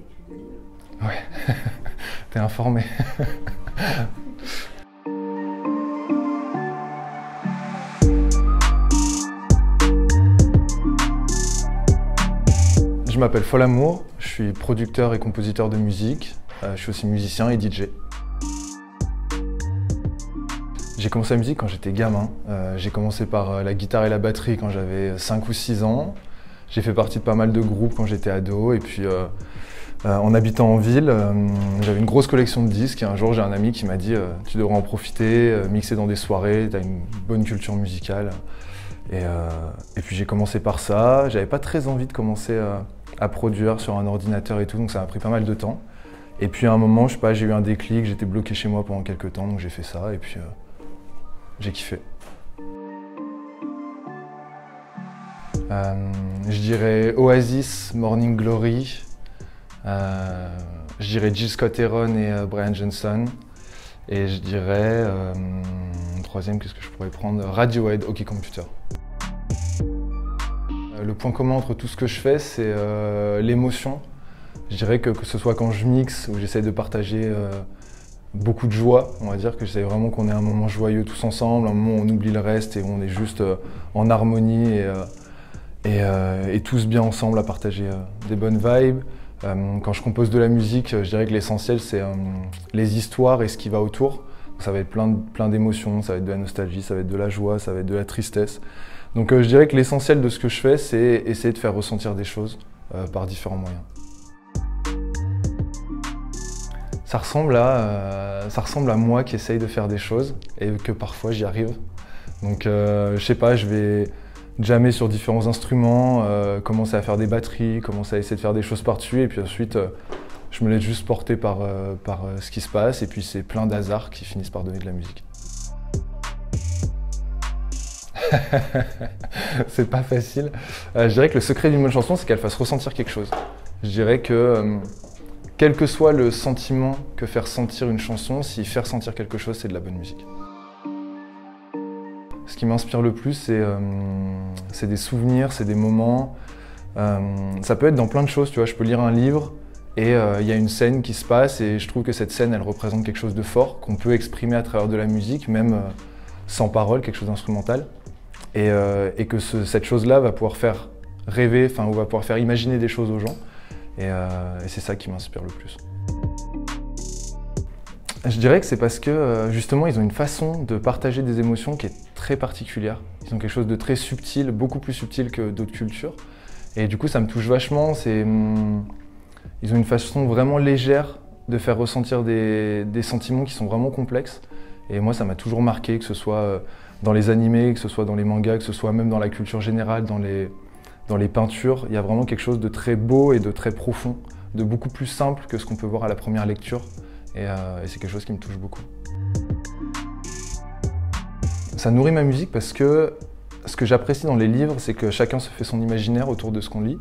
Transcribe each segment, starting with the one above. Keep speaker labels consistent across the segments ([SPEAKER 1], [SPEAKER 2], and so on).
[SPEAKER 1] Écrit.
[SPEAKER 2] Ouais, t'es informé. Je m'appelle Folamour, je suis producteur et compositeur de musique. Euh, je suis aussi musicien et DJ. J'ai commencé la musique quand j'étais gamin. Euh, j'ai commencé par euh, la guitare et la batterie quand j'avais 5 ou 6 ans. J'ai fait partie de pas mal de groupes quand j'étais ado. Et puis, en habitant en ville, j'avais une grosse collection de disques. Et un jour, j'ai un ami qui m'a dit Tu devrais en profiter, mixer dans des soirées, tu as une bonne culture musicale. Et, puis, j'ai commencé par ça. J'avais pas très envie de commencer à produire sur un ordinateur et tout, donc ça m'a pris pas mal de temps. Et puis à un moment, je sais pas, j'ai eu un déclic, j'étais bloqué chez moi pendant quelques temps, donc j'ai fait ça et puis euh, j'ai kiffé. Euh, je dirais Oasis, Morning Glory, euh, je dirais Jill Scott Heron et Brian Johnson, et je dirais, troisième, qu'est-ce que je pourrais prendre? Radiohead, OK Computer. Le point commun entre tout ce que je fais, c'est euh, l'émotion. Je dirais que que ce soit quand je mixe, où j'essaie de partager euh, beaucoup de joie, on va dire que j'essaie vraiment qu'on ait un moment joyeux tous ensemble, un moment où on oublie le reste et où on est juste euh, en harmonie et, tous bien ensemble à partager des bonnes vibes. quand je compose de la musique, je dirais que l'essentiel c'est les histoires et ce qui va autour. Ça va être plein, plein d'émotions, ça va être de la nostalgie, ça va être de la joie, ça va être de la tristesse. Donc euh, je dirais que l'essentiel de ce que je fais, c'est essayer de faire ressentir des choses euh, par différents moyens. Ça ressemble, à, euh, ça ressemble à moi qui essaye de faire des choses et que parfois j'y arrive. Donc je sais pas, je vais jammer sur différents instruments, commencer à faire des batteries, commencer à essayer de faire des choses par-dessus et puis ensuite je me laisse juste porter par, par ce qui se passe et puis c'est plein d'hasards qui finissent par donner de la musique. c'est pas facile. Euh, je dirais que le secret d'une bonne chanson, c'est qu'elle fasse ressentir quelque chose. Je dirais que euh, quel que soit le sentiment que faire sentir une chanson, si faire sentir quelque chose, c'est de la bonne musique. Qui m'inspire le plus, c'est euh, des souvenirs, c'est des moments. ça peut être dans plein de choses, tu vois. Je peux lire un livre et il y a une scène qui se passe et je trouve que cette scène, elle représente quelque chose de fort qu'on peut exprimer à travers de la musique, même sans parole, quelque chose d'instrumental. Euh, et, que cette chose-là va pouvoir faire rêver, enfin, ou va pouvoir faire imaginer des choses aux gens. Et, euh, c'est ça qui m'inspire le plus. Je dirais que c'est parce que euh, justement ils ont une façon de partager des émotions qui est très particulière. Ils ont quelque chose de très subtil, beaucoup plus subtil que d'autres cultures. Et du coup ça me touche vachement. Hum, ils ont une façon vraiment légère de faire ressentir des, sentiments qui sont vraiment complexes. Et moi ça m'a toujours marqué, que ce soit dans les animés, que ce soit dans les mangas, que ce soit même dans la culture générale, dans les peintures, il y a vraiment quelque chose de très beau et de très profond, de beaucoup plus simple que ce qu'on peut voir à la première lecture. Et, euh, c'est quelque chose qui me touche beaucoup. Ça nourrit ma musique parce que ce que j'apprécie dans les livres, c'est que chacun se fait son imaginaire autour de ce qu'on lit.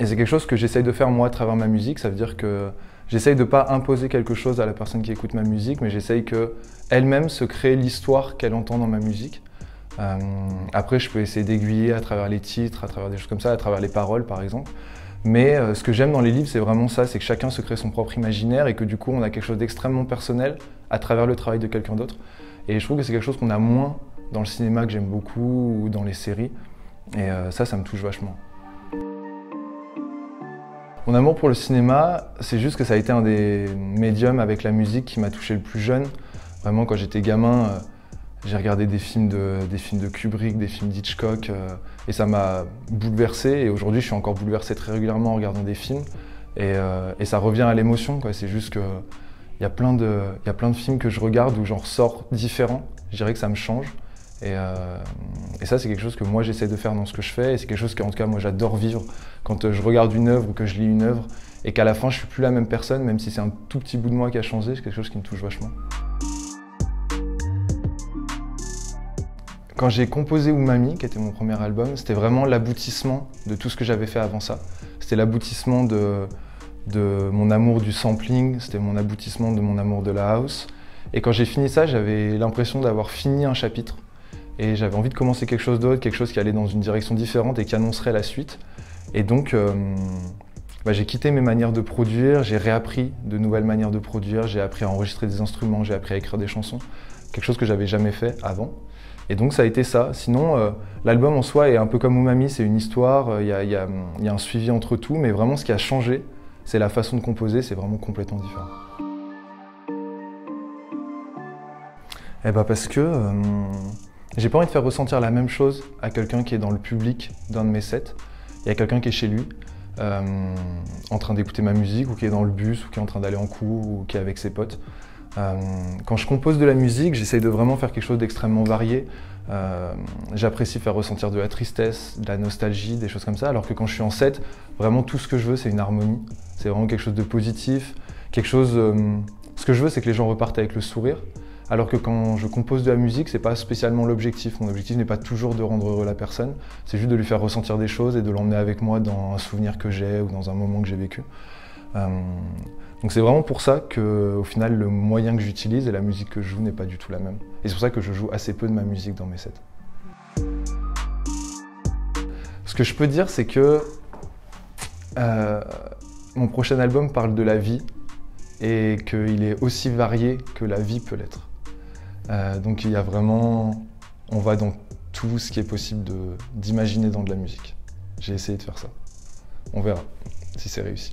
[SPEAKER 2] Et c'est quelque chose que j'essaye de faire moi à travers ma musique. Ça veut dire que j'essaye de ne pas imposer quelque chose à la personne qui écoute ma musique, mais j'essaye qu'elle-même se crée l'histoire qu'elle entend dans ma musique. Euh, après, je peux essayer d'aiguiller à travers les titres, à travers des choses comme ça, à travers les paroles par exemple. Mais euh, ce que j'aime dans les livres, c'est vraiment ça, c'est que chacun se crée son propre imaginaire et que du coup, on a quelque chose d'extrêmement personnel à travers le travail de quelqu'un d'autre. Et je trouve que c'est quelque chose qu'on a moins dans le cinéma que j'aime beaucoup ou dans les séries. Et euh, ça, ça me touche vachement. Mon amour pour le cinéma, c'est juste que ça a été un des médiums avec la musique qui m'a touché le plus jeune. Vraiment, quand j'étais gamin, euh, j'ai regardé des films, de, des films de Kubrick, des films d'Hitchcock, euh, et ça m'a bouleversé. Et aujourd'hui, je suis encore bouleversé très régulièrement en regardant des films. Et, euh, ça revient à l'émotion. C'est juste qu'il y, a plein de, y a plein de films que je regarde où j'en ressors différent. Je dirais que ça me change. Euh, et, ça, c'est quelque chose que moi j'essaie de faire dans ce que je fais, et c'est quelque chose que, en tout cas, moi j'adore vivre quand je regarde une œuvre ou que je lis une œuvre, et qu'à la fin je suis plus la même personne, même si c'est un tout petit bout de moi qui a changé, c'est quelque chose qui me touche vachement. Quand j'ai composé Oumami, qui était mon premier album, c'était vraiment l'aboutissement de tout ce que j'avais fait avant ça. C'était l'aboutissement de, de mon amour du sampling, c'était mon aboutissement de mon amour de la house. Et quand j'ai fini ça, j'avais l'impression d'avoir fini un chapitre. Et j'avais envie de commencer quelque chose d'autre, quelque chose qui allait dans une direction différente et qui annoncerait la suite. Et donc, euh, bah, j'ai quitté mes manières de produire, j'ai réappris de nouvelles manières de produire, j'ai appris à enregistrer des instruments, j'ai appris à écrire des chansons, quelque chose que j'avais jamais fait avant. Et donc ça a été ça. Sinon, euh, l'album en soi est un peu comme Umami, c'est une histoire, euh, il y, a, un suivi entre tout, mais vraiment ce qui a changé, c'est la façon de composer, c'est vraiment complètement différent. Eh ben parce que euh, j'ai pas envie de faire ressentir la même chose à quelqu'un qui est dans le public d'un de mes sets et à quelqu'un qui est chez lui, en train d'écouter ma musique, ou qui est dans le bus, ou qui est en train d'aller en cours, ou qui est avec ses potes. Euh, quand je compose de la musique, j'essaye de vraiment faire quelque chose d'extrêmement varié. Euh, j'apprécie faire ressentir de la tristesse, de la nostalgie, des choses comme ça, alors que quand je suis en set, vraiment tout ce que je veux, c'est une harmonie. C'est vraiment quelque chose de positif, quelque chose. Euh, ce que je veux, c'est que les gens repartent avec le sourire. Alors que quand je compose de la musique, c'est pas spécialement l'objectif. Mon objectif n'est pas toujours de rendre heureux la personne, c'est juste de lui faire ressentir des choses et de l'emmener avec moi dans un souvenir que j'ai ou dans un moment que j'ai vécu. Donc c'est vraiment pour ça que, au final, le moyen que j'utilise et la musique que je joue n'est pas du tout la même. Et c'est pour ça que je joue assez peu de ma musique dans mes sets. Ce que je peux dire, c'est que euh, mon prochain album parle de la vie et qu'il est aussi varié que la vie peut l'être. Euh, donc il y a vraiment, on va dans tout ce qui est possible d'imaginer dans de la musique. J'ai essayé de faire ça. On verra si c'est réussi.